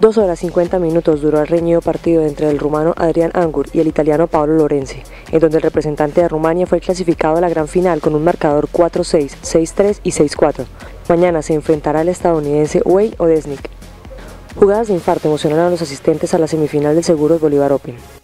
Dos horas 50 minutos duró el reñido partido entre el rumano Adrián Angur y el italiano Paolo Lorenzi, en donde el representante de Rumania fue clasificado a la gran final con un marcador 4-6, 6-3 y 6-4. Mañana se enfrentará el estadounidense Wei Odesnik. Jugadas de infarto emocionaron a los asistentes a la semifinal del Seguros Bolívar Open.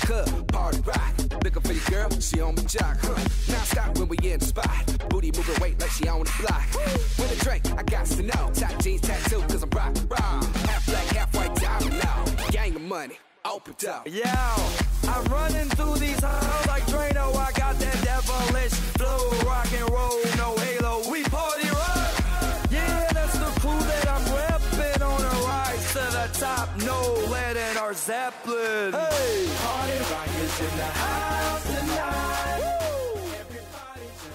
The club, party rock. Looking for your girl, she on me jock, huh? Now stop when we in the spot. Booty moving weight like she on the block. With a drink, I got to know. Top jeans tattoo, cause I'm rock, raw. Half black, half white diamond now. Gang of money, open up. Yeah, I'm running through these halls like Drano. I got that devilish flow, rock and roll, the top. No lead in our Zeppelin. Hey, party rock is in the house tonight.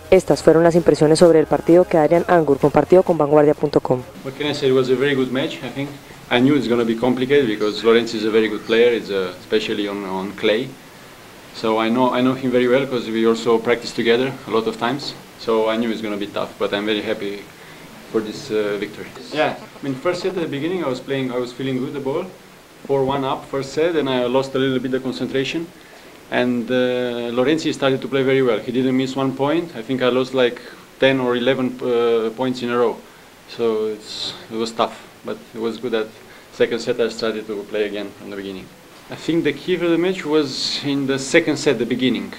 Estas fueron las impresiones sobre el partido que Adrian Ungur compartió con Vanguardia.com. What can I say? It was a very good match. I think I knew it's going to be complicated because Lorenz is a very good player, it's, uh, especially on, on clay. So I know I know him very well because we also practice together a lot of times. So I knew it's going to be tough, but I'm very happy for this uh, victory. Yeah, I mean first set at the beginning I was playing, I was feeling good the ball, 4-1 up first set, and I lost a little bit of concentration. And uh, Lorenzi started to play very well. He didn't miss one point. I think I lost like 10 or 11 uh, points in a row. So it's, it was tough, but it was good that second set I started to play again from the beginning. I think the key for the match was in the second set, the beginning.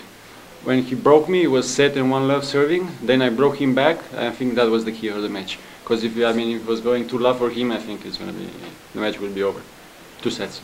When he broke me, it was set and one love serving. Then I broke him back. I think that was the key of the match. Because if I mean if it was going too love for him, I think it's gonna be the match will be over. Two sets.